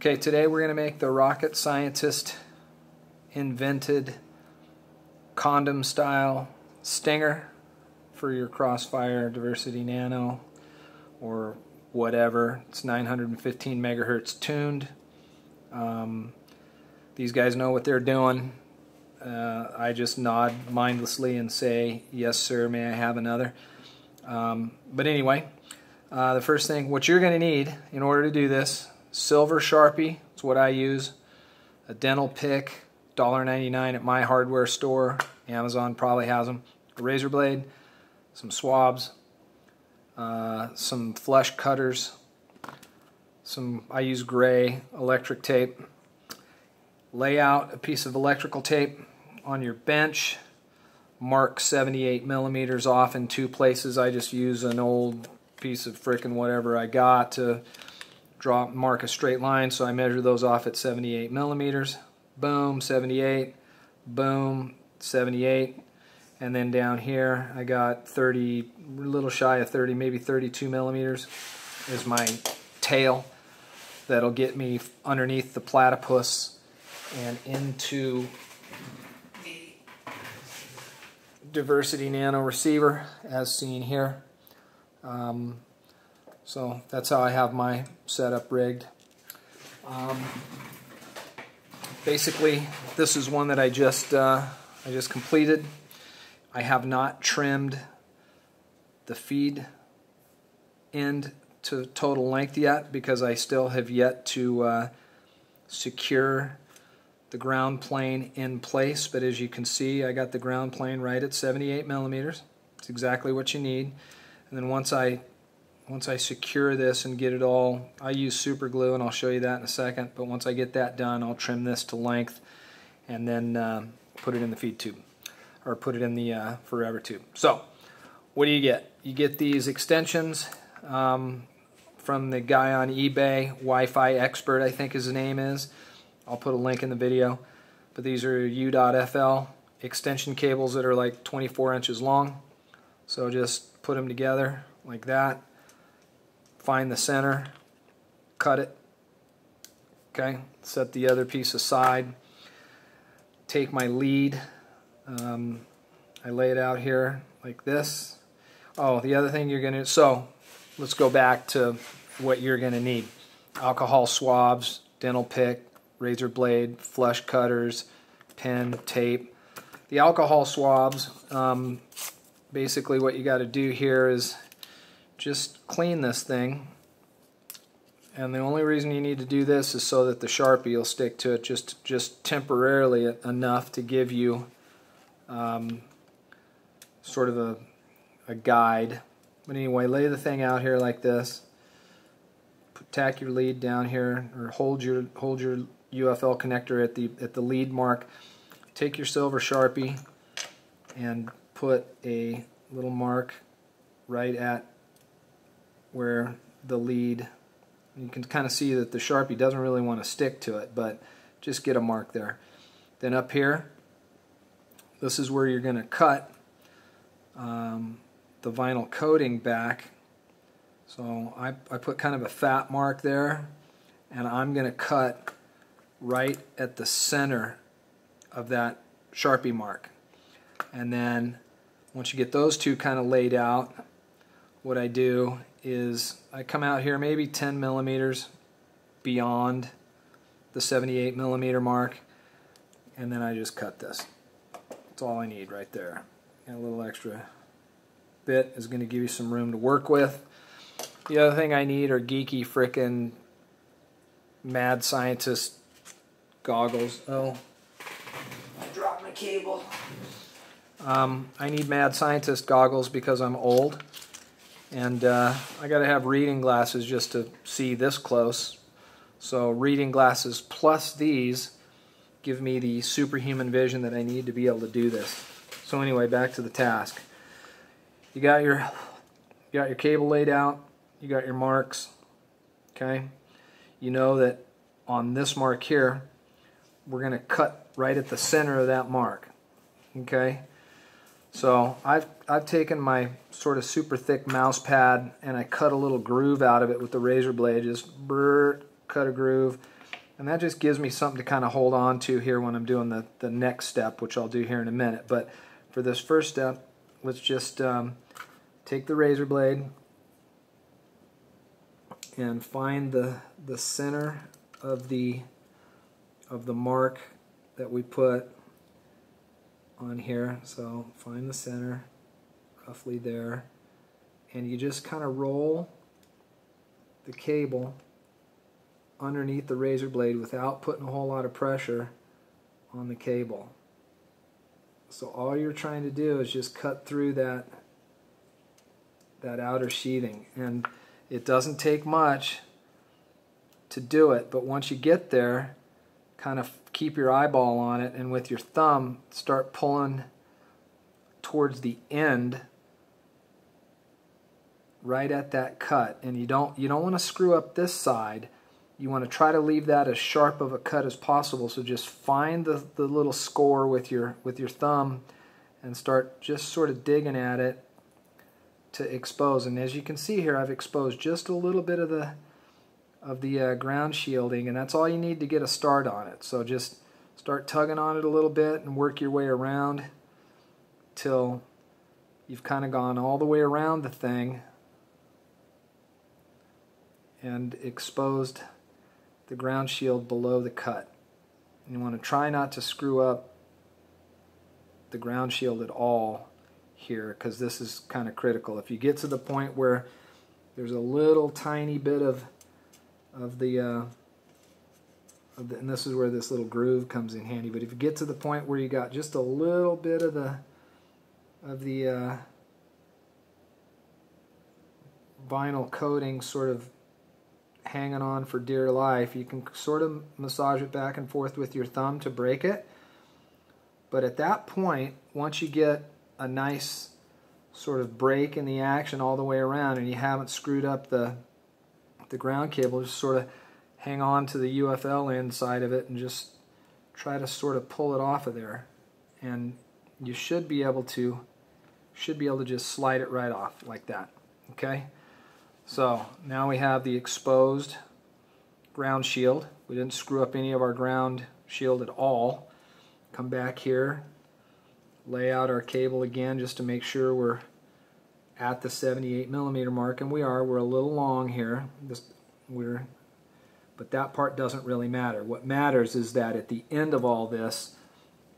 Okay, today we're going to make the rocket scientist invented condom style stinger for your Crossfire Diversity Nano or whatever. It's 915 megahertz tuned. Um, these guys know what they're doing. Uh, I just nod mindlessly and say, yes sir, may I have another? Um, but anyway, uh, the first thing, what you're going to need in order to do this silver Sharpie, it's what I use, a dental pick, $1.99 at my hardware store, Amazon probably has them, a razor blade, some swabs, uh, some flush cutters, some, I use gray electric tape, lay out a piece of electrical tape on your bench, mark 78 millimeters off in two places. I just use an old piece of frickin' whatever I got to draw mark a straight line so I measure those off at 78 millimeters. Boom 78 boom 78 and then down here I got 30 a little shy of 30 maybe 32 millimeters is my tail that'll get me underneath the platypus and into the diversity nano receiver as seen here. Um, so that's how I have my setup rigged. Um, basically, this is one that I just uh, I just completed. I have not trimmed the feed end to total length yet because I still have yet to uh, secure the ground plane in place. But as you can see, I got the ground plane right at 78 millimeters. It's exactly what you need. And then once I once I secure this and get it all, I use super glue and I'll show you that in a second, but once I get that done, I'll trim this to length and then uh, put it in the feed tube, or put it in the uh, forever tube. So, what do you get? You get these extensions um, from the guy on eBay, Wi-Fi Expert I think his name is. I'll put a link in the video, but these are U.FL extension cables that are like 24 inches long. So just put them together like that find the center, cut it, okay, set the other piece aside, take my lead, um, I lay it out here like this. Oh, the other thing you're going to, so let's go back to what you're going to need. Alcohol swabs, dental pick, razor blade, flush cutters, pen, tape. The alcohol swabs, um, basically what you got to do here is just clean this thing. And the only reason you need to do this is so that the Sharpie will stick to it just just temporarily enough to give you um, sort of a, a guide. But anyway lay the thing out here like this. Tack your lead down here or hold your hold your UFL connector at the at the lead mark. Take your silver Sharpie and put a little mark right at where the lead, you can kind of see that the Sharpie doesn't really want to stick to it, but just get a mark there. Then up here, this is where you're going to cut um, the vinyl coating back. So I, I put kind of a fat mark there, and I'm going to cut right at the center of that Sharpie mark. And then once you get those two kind of laid out, what I do is I come out here maybe 10 millimeters beyond the 78 millimeter mark and then I just cut this. That's all I need right there. And a little extra bit is going to give you some room to work with. The other thing I need are geeky frickin' mad scientist goggles. Oh, I dropped my cable. Um, I need mad scientist goggles because I'm old and uh, I got to have reading glasses just to see this close. So reading glasses plus these give me the superhuman vision that I need to be able to do this. So anyway, back to the task. You got your you got your cable laid out, you got your marks, okay? You know that on this mark here, we're going to cut right at the center of that mark, okay? So I've, I've taken my sort of super thick mouse pad and I cut a little groove out of it with the razor blade. Just brrr, cut a groove. And that just gives me something to kind of hold on to here when I'm doing the, the next step, which I'll do here in a minute. But for this first step, let's just um, take the razor blade and find the, the center of the, of the mark that we put on here. So find the center, roughly there, and you just kind of roll the cable underneath the razor blade without putting a whole lot of pressure on the cable. So all you're trying to do is just cut through that that outer sheathing and it doesn't take much to do it but once you get there kind of keep your eyeball on it and with your thumb start pulling towards the end right at that cut. And you don't you don't want to screw up this side. You want to try to leave that as sharp of a cut as possible. So just find the, the little score with your with your thumb and start just sort of digging at it to expose. And as you can see here I've exposed just a little bit of the of the uh, ground shielding and that's all you need to get a start on it so just start tugging on it a little bit and work your way around till you've kind of gone all the way around the thing and exposed the ground shield below the cut. And you want to try not to screw up the ground shield at all here because this is kind of critical. If you get to the point where there's a little tiny bit of of the, uh, of the, and this is where this little groove comes in handy. But if you get to the point where you got just a little bit of the of the uh, vinyl coating sort of hanging on for dear life. You can sort of massage it back and forth with your thumb to break it. But at that point, once you get a nice sort of break in the action all the way around and you haven't screwed up the the ground cable, just sort of hang on to the UFL inside of it and just try to sort of pull it off of there. And you should be able to should be able to just slide it right off like that. Okay? So now we have the exposed ground shield. We didn't screw up any of our ground shield at all. Come back here, lay out our cable again just to make sure we're at the 78 millimeter mark, and we are. We're a little long here. This, we're, but that part doesn't really matter. What matters is that at the end of all this,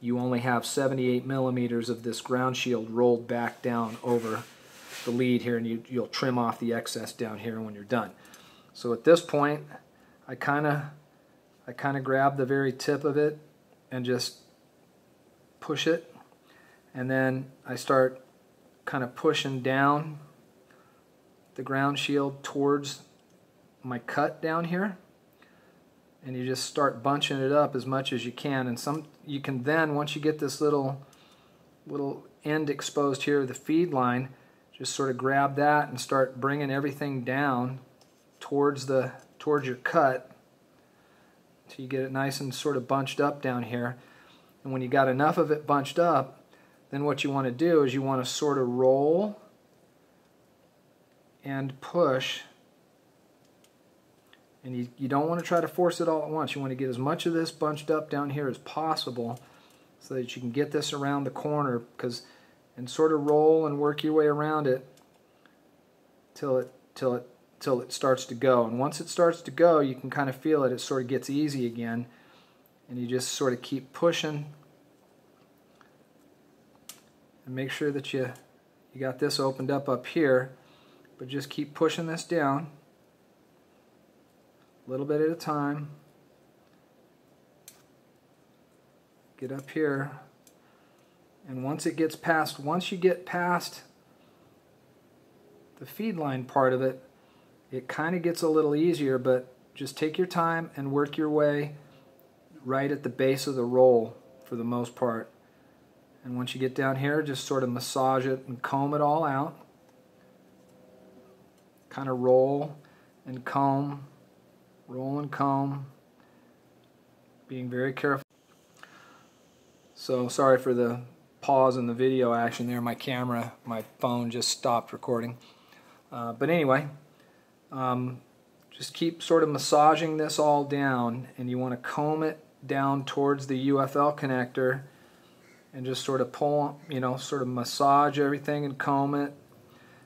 you only have 78 millimeters of this ground shield rolled back down over the lead here and you, you'll trim off the excess down here when you're done. So at this point, I kind of I kind of grab the very tip of it and just push it and then I start kind of pushing down the ground shield towards my cut down here and you just start bunching it up as much as you can and some you can then once you get this little little end exposed here the feed line just sort of grab that and start bringing everything down towards the towards your cut until you get it nice and sort of bunched up down here. And when you got enough of it bunched up, then what you want to do is you want to sort of roll and push. And you, you don't want to try to force it all at once. You want to get as much of this bunched up down here as possible so that you can get this around the corner because and sort of roll and work your way around it till it till it till it starts to go. And once it starts to go, you can kind of feel it. It sort of gets easy again, and you just sort of keep pushing and make sure that you you got this opened up up here, but just keep pushing this down a little bit at a time. Get up here and once it gets past, once you get past the feed line part of it, it kind of gets a little easier, but just take your time and work your way right at the base of the roll for the most part. And once you get down here, just sort of massage it and comb it all out. Kind of roll and comb, roll and comb, being very careful. So sorry for the pause in the video action there. My camera, my phone just stopped recording. Uh, but anyway, um, just keep sort of massaging this all down and you want to comb it down towards the UFL connector and just sort of pull, you know, sort of massage everything and comb it,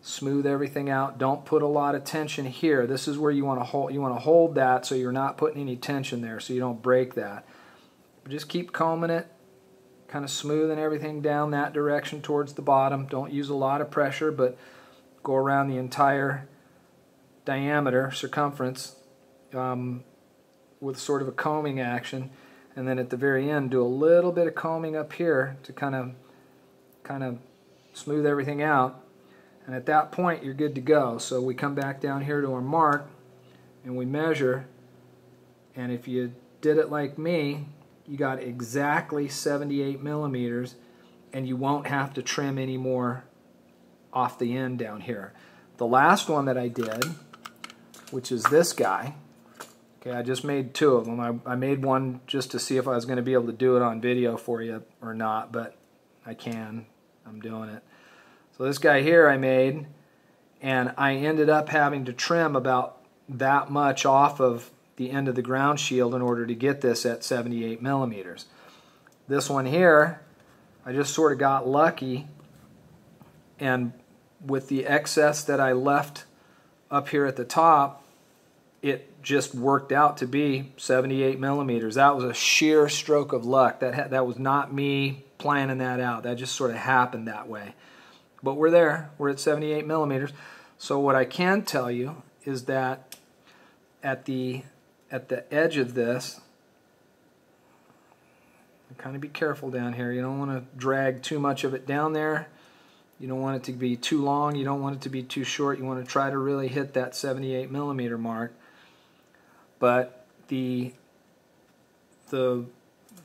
smooth everything out. Don't put a lot of tension here. This is where you want to hold you want to hold that so you're not putting any tension there so you don't break that. But just keep combing it, kind of smoothing everything down that direction towards the bottom. Don't use a lot of pressure, but go around the entire diameter, circumference, um, with sort of a combing action and then at the very end do a little bit of combing up here to kind of kind of smooth everything out. And at that point you're good to go. So we come back down here to our mark and we measure. And if you did it like me you got exactly 78 millimeters and you won't have to trim any more off the end down here. The last one that I did which is this guy Okay, I just made two of them. I, I made one just to see if I was going to be able to do it on video for you or not, but I can. I'm doing it. So this guy here I made, and I ended up having to trim about that much off of the end of the ground shield in order to get this at 78 millimeters. This one here, I just sort of got lucky, and with the excess that I left up here at the top, it just worked out to be 78 millimeters. That was a sheer stroke of luck. That that was not me planning that out. That just sort of happened that way. But we're there. We're at 78 millimeters. So what I can tell you is that at the at the edge of this, kind of be careful down here. You don't want to drag too much of it down there. You don't want it to be too long. You don't want it to be too short. You want to try to really hit that 78 millimeter mark but the the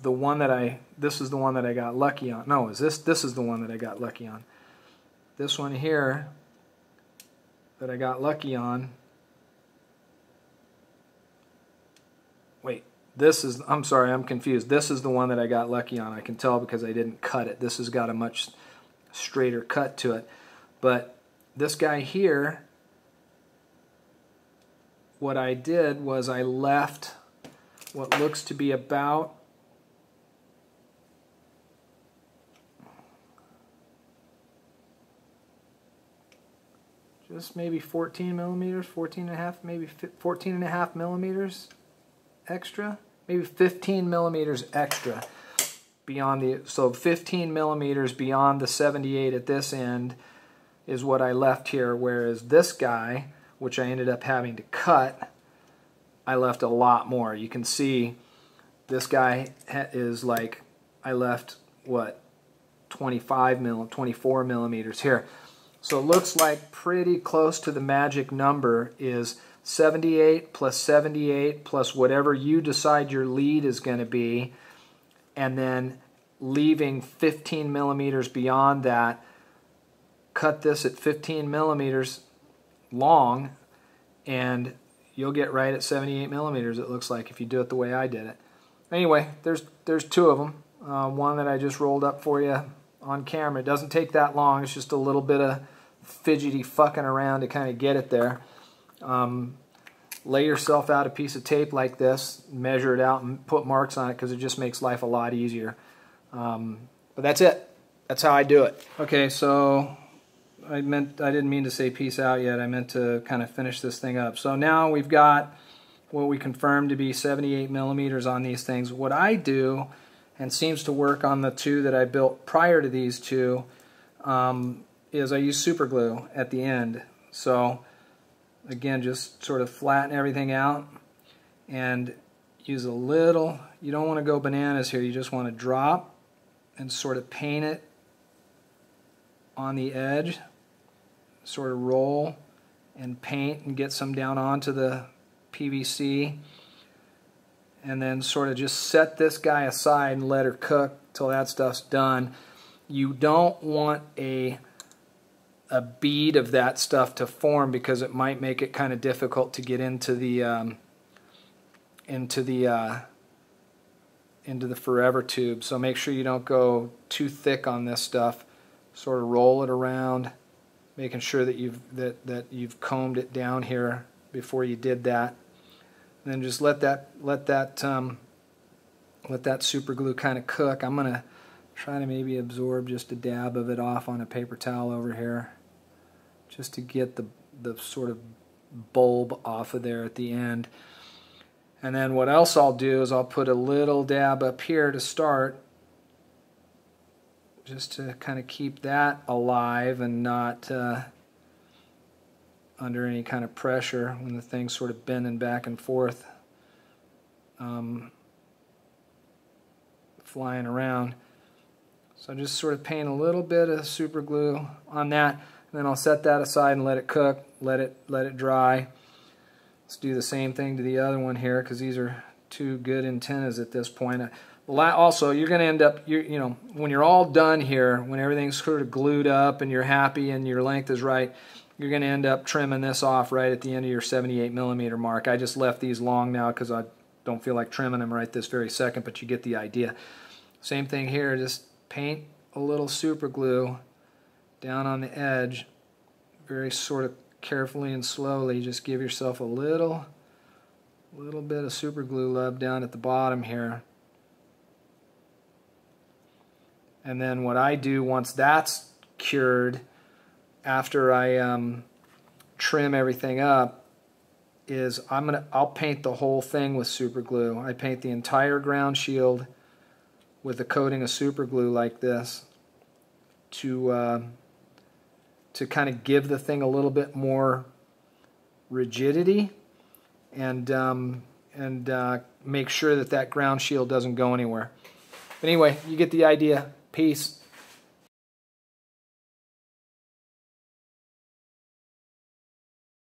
the one that I this is the one that I got lucky on. No, is this this is the one that I got lucky on. This one here that I got lucky on. Wait, this is I'm sorry, I'm confused. This is the one that I got lucky on. I can tell because I didn't cut it. This has got a much straighter cut to it. But this guy here what I did was I left what looks to be about just maybe 14 millimeters, 14 and a half, maybe 14 and a half millimeters extra, maybe 15 millimeters extra beyond the, so 15 millimeters beyond the 78 at this end is what I left here, whereas this guy, which I ended up having to cut, I left a lot more. You can see this guy is like, I left, what, 25 mil, 24 millimeters here. So it looks like pretty close to the magic number is 78 plus 78 plus whatever you decide your lead is going to be, and then leaving 15 millimeters beyond that. Cut this at 15 millimeters long and you'll get right at 78 millimeters it looks like if you do it the way I did it. Anyway, there's there's two of them. Uh, one that I just rolled up for you on camera. It doesn't take that long. It's just a little bit of fidgety fucking around to kind of get it there. Um, lay yourself out a piece of tape like this, measure it out, and put marks on it because it just makes life a lot easier. Um, but that's it. That's how I do it. Okay, so I meant I didn't mean to say peace out yet. I meant to kind of finish this thing up. So now we've got what we confirmed to be 78 millimeters on these things. What I do, and seems to work on the two that I built prior to these two, um, is I use super glue at the end. So again, just sort of flatten everything out and use a little, you don't want to go bananas here, you just want to drop and sort of paint it on the edge sort of roll and paint and get some down onto the PVC and then sort of just set this guy aside and let her cook till that stuff's done. You don't want a a bead of that stuff to form because it might make it kind of difficult to get into the um, into the uh, into the forever tube. So make sure you don't go too thick on this stuff. Sort of roll it around making sure that you've that that you've combed it down here before you did that. And then just let that let that um, let that super glue kind of cook. I'm gonna try to maybe absorb just a dab of it off on a paper towel over here, just to get the the sort of bulb off of there at the end. And then what else I'll do is I'll put a little dab up here to start just to kind of keep that alive and not uh, under any kind of pressure when the thing's sort of bending back and forth, um, flying around. So I just sort of paint a little bit of super glue on that, and then I'll set that aside and let it cook, let it let it dry. Let's do the same thing to the other one here because these are two good antennas at this point also you're going to end up you you know when you're all done here when everything's sort of glued up and you're happy and your length is right you're going to end up trimming this off right at the end of your 78 millimeter mark. I just left these long now because I don't feel like trimming them right this very second but you get the idea. Same thing here just paint a little super glue down on the edge very sort of carefully and slowly. Just give yourself a little little bit of super glue love down at the bottom here And then what I do once that's cured, after I um, trim everything up, is I'm gonna I'll paint the whole thing with super glue. I paint the entire ground shield with a coating of super glue like this to uh, to kind of give the thing a little bit more rigidity and um, and uh, make sure that that ground shield doesn't go anywhere. But anyway, you get the idea. Peace.